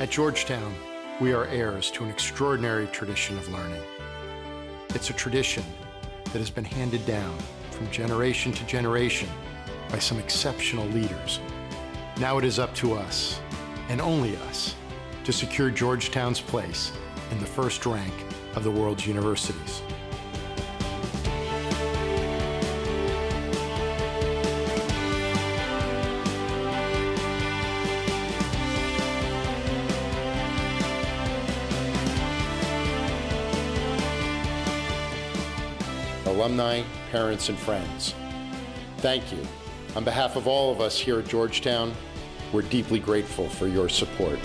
At Georgetown, we are heirs to an extraordinary tradition of learning. It's a tradition that has been handed down from generation to generation by some exceptional leaders. Now it is up to us, and only us, to secure Georgetown's place in the first rank of the world's universities. Alumni, parents, and friends, thank you. On behalf of all of us here at Georgetown, we're deeply grateful for your support.